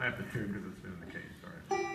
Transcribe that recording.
I have to tune because it's been in the case, sorry.